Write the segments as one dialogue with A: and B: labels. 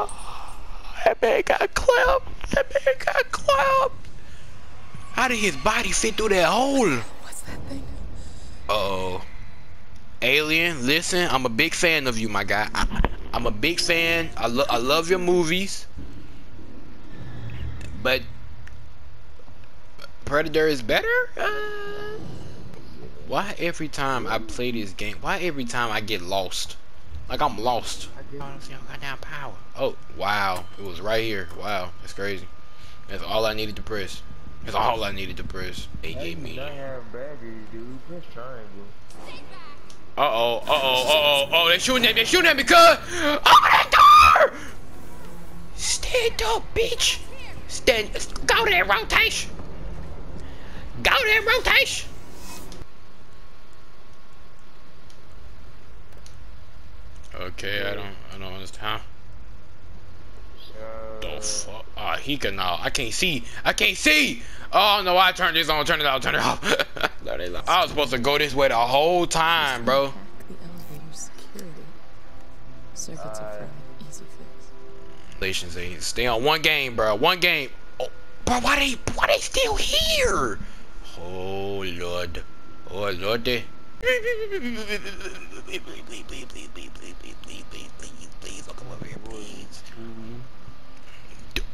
A: Oh, that man got clapped. That man got clapped. How did his body fit through that hole?
B: What's that thing?
A: Uh oh. Alien, listen, I'm a big fan of you, my guy. I, am a big fan. I, lo I love your movies. But Predator is better? Uh, why every time I play this game, why every time I get lost? Like I'm lost. Goddamn power. Oh, wow. It was right here. Wow, that's crazy. That's all I needed to press. That's all I needed to press. They gave me. Uh oh, uh oh, uh oh, oh, they shooting at me, they shooting at me, cuz! Open that door! Stand up, bitch! Stand, go to that rotation! Go to that rotation! Okay, I don't, I don't understand. The fuck? Ah, uh, he can now. I can't see. I can't see. Oh no! I turned this on. Turn it off. Turn it off. I was supposed to go this way the whole time, bro. Circuits are easy fix. Relations, stay on one game, bro. One game. Oh, bro, why they, why they still here? Oh lord. Oh lordy.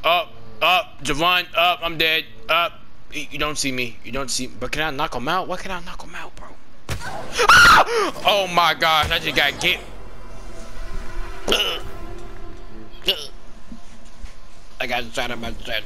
A: Up, up, Javon, up, I'm dead, up. You don't see me, you don't see me. But can I knock him out? Why can I knock him out, bro? oh my gosh, I just got get. I got shot in my chest.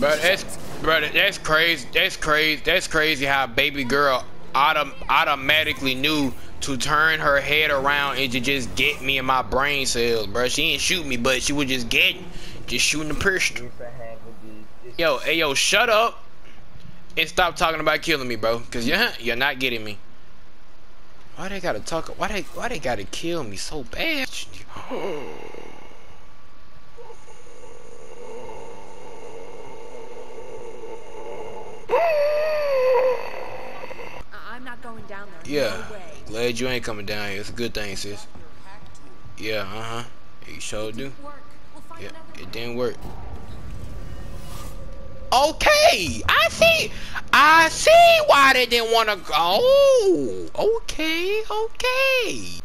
A: But that's, bro, that's crazy. That's crazy. That's crazy how baby girl autom automatically knew to turn her head around and to just get me in my brain cells, bro. She didn't shoot me, but she was just getting, just shooting the pistol. Yo, hey, yo, shut up and stop talking about killing me, bro. Cause you're you're not getting me. Why they gotta talk? Why they why they gotta kill me so bad?
B: I'm not going down there.
A: Yeah. No Glad you ain't coming down here. It's a good thing, sis. Yeah, uh-huh. You sure do. Yeah, it didn't work. Okay, I see. I see why they didn't want to go. Okay, okay.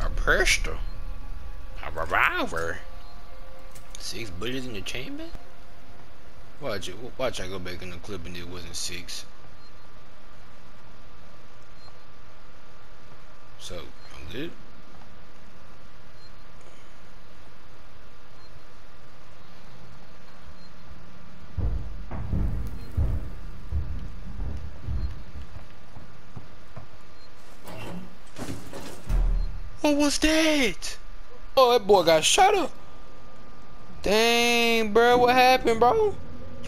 A: A pistol. A revolver. Six bullets in the chamber? Watch it. Watch I go back in the clip and it wasn't six. So, I'm good. What was that? Oh, that boy got shot up. Dang, bro, what happened, bro?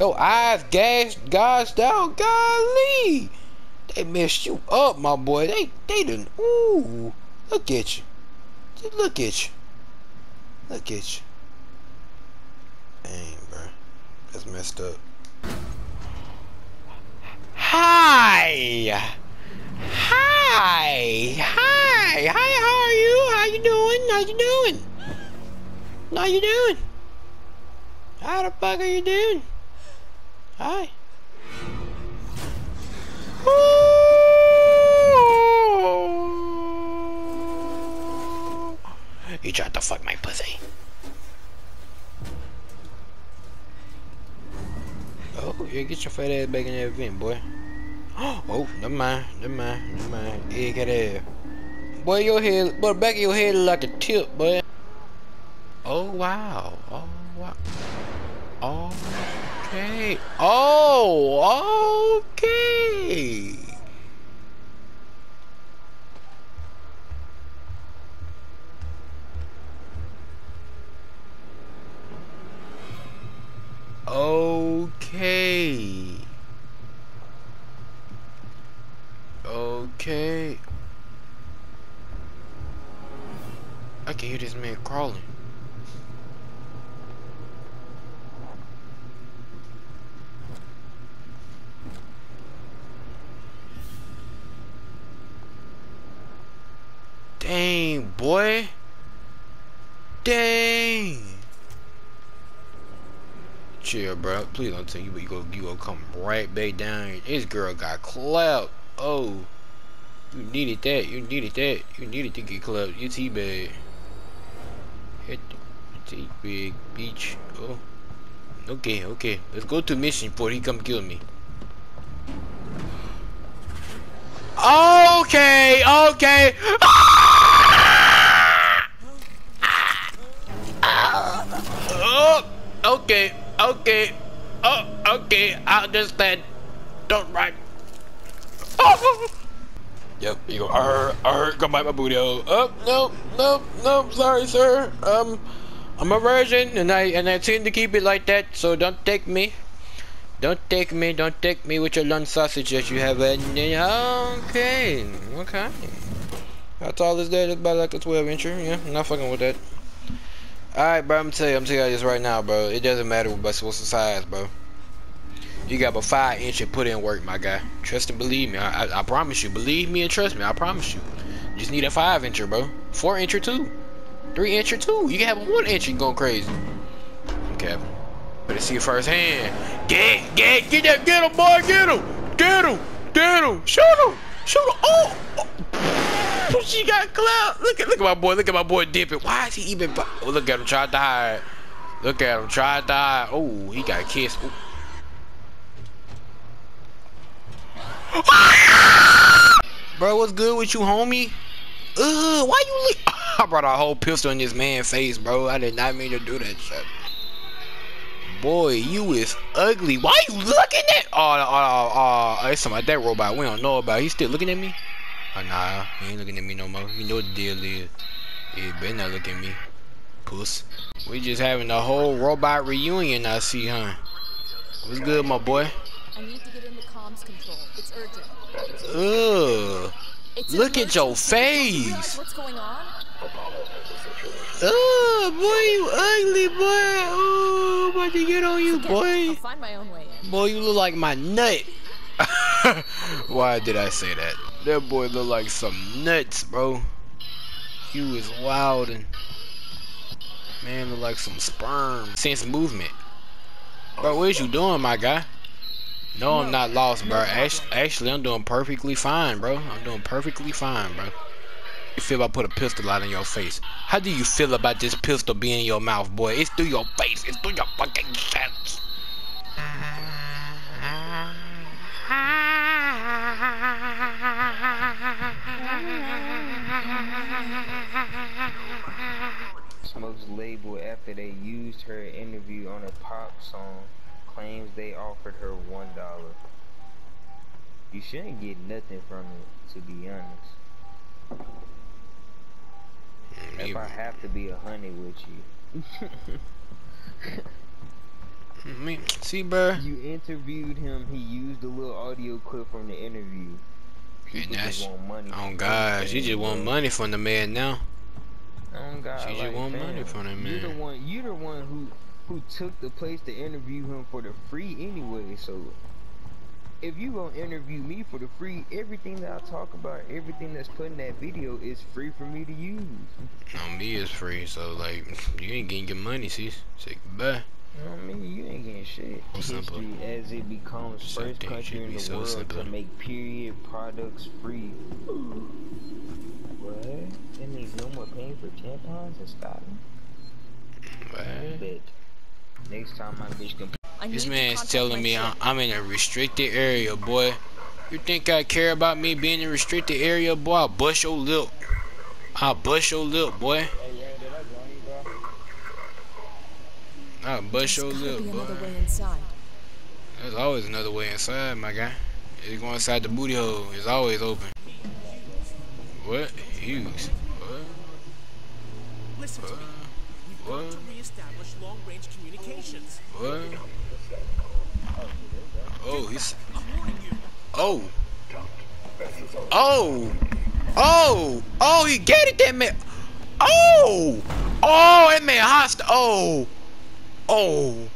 A: Your eyes gassed, gassed out. Golly. They messed you up, my boy. They they didn't. Ooh. Look at you. Look at you. Look at you. Dang, bro. That's messed up. Hi. Hi. Hi. Hi, how are you? How you doing? How you doing? How you doing? How the fuck are you doing? Hi. You tried to fuck my pussy. Oh, you get your fat ass back in that vent, boy. Oh, never mind, never mind, never mind. Egg that ass. Boy, your head, boy, back of your head like a tip, boy. Oh, wow. Oh, wow. Oh. Okay. Oh, okay. Okay. Okay. I can hear this man crawling. Dang, boy. Dang. Chill, bro. Please don't tell you, but you go, you go come right back down. This girl got clapped. Oh, you needed that. You needed that. You needed to get clapped. You teabag. Hit the big beach. Oh. Okay, okay. Let's go to mission before he come kill me. Okay, okay. Ah! Oh, okay, okay. Oh, okay. I understand. Don't right. Oh. Yep, you go, arr, arr, go bite my booty. Oh, no, no, no, sorry, sir. Um, I'm a virgin, and I, and I tend to keep it like that, so don't take me. Don't take me, don't take me with your lunch sausage that you have. Okay, okay. That's all is there, it's about like a 12 incher, yeah, not fucking with that. Alright, bro, I'm gonna tell you, I'm telling you this right now, bro. It doesn't matter what's, what's the size, bro. You got about five inch and put in work, my guy. Trust and believe me. I, I, I, promise you. Believe me and trust me. I promise you. you just need a five incher, bro. Four incher too. Three incher too. You can have a one incher going crazy. Okay. Better see it firsthand. Get, get, get that, get him, boy, get him, get him, get him, shoot him, shoot him. Oh, oh. She got clout. Look at, look at my boy. Look at my boy dipping. Why is he even? Oh, look at him try to hide. Look at him try to hide. Oh, he got kissed. Ooh. Bro, what's good with you, homie? Ugh, why you leave? I brought a whole pistol in this man's face, bro. I did not mean to do that shit. Boy, you is ugly. Why you looking at? Oh, oh, oh, oh, it's like that robot we don't know about. He's still looking at me? Oh, nah, he ain't looking at me no more. You know what the deal is. He better not look at me. Puss. We just having a whole robot reunion, I see, huh? What's good, my boy?
B: I need to get into comms control. It's urgent.
A: Ugh.
B: It's
A: Look at your
B: emergency. Do you realize
A: face.
B: What's going on?
A: Oh, boy, you ugly, boy. Oh, about to get on you,
B: Forget it. I'll
A: boy.
B: find my own way in.
A: Boy, you look like my nut. Why did I say that? That boy look like some nuts, bro. You was wild and man look like some sperm. Sense movement. Bro, what is you doing, my guy? No, I'm not lost, bro. Actually, I'm doing perfectly fine, bro. I'm doing perfectly fine, bro. You feel about put a pistol out in your face? How do you feel about this pistol being in your mouth, boy? It's through your face. It's through your fucking chest.
C: Label after they used her interview on a pop song claims they offered her one dollar. You shouldn't get nothing from it, to be honest. If I have to be a honey with you.
A: Me, see, bro.
C: you interviewed him, he used a little audio clip from the interview. People
A: that's-
C: just want money.
A: Oh God, she just want money from the man now.
C: Oh God,
A: She just
C: like,
A: want money from that
C: You the one, you the one who who took the place to interview him for the free anyway. So if you gonna interview me for the free, everything that I talk about, everything that's put in that video is free for me to use.
A: On me is free, so like you ain't getting your money, sis. Say goodbye.
C: You I mean? You ain't getting shit.
A: So simple.
C: History as it becomes
A: Some
C: first country in the
A: so
C: world
A: simple.
C: to make period products free. What? That means no more paying for tampons in Scotland?
A: What?
C: Bet. Next time my bitch can
B: I
A: This man's telling me. I'm, I'm in a restricted area, boy. You think I care about me being in a restricted area, boy? I'll bust your lip. I'll bust your lip, boy. I'll bust your
B: There's
A: lip, boy.
B: another way inside.
A: There's always another way inside, my guy. It's going inside the booty hole. It's always open. What? Hughes. What?
D: Listen to me. Got
A: What?
D: to reestablish long-range communications.
A: What? Oh, he's.
D: You.
A: Oh. Oh. Oh. Oh, he get it, that man. Oh. Oh, that man hostile. Oh. Oh!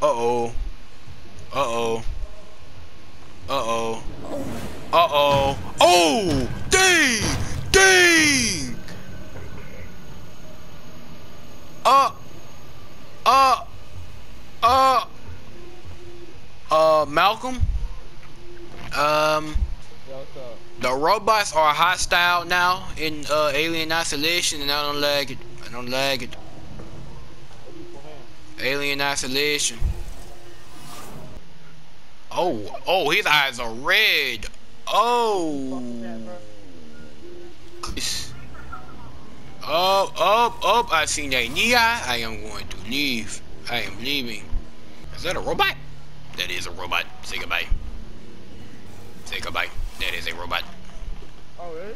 A: Uh-oh. Uh-oh. Uh-oh. Uh-oh. Oh! Dang! Dang! Uh! Uh!
C: Uh! Uh, Malcolm? Um...
A: The robots are hostile now in uh, Alien Isolation, and I don't lag it. I don't lag it. Alien Isolation. Oh, oh, his eyes are red. Oh. Up, up, up. I seen that knee eye. I am going to leave. I am leaving. Is that a robot? That is a robot. Say goodbye. Say goodbye. That is a robot.
C: Oh, really?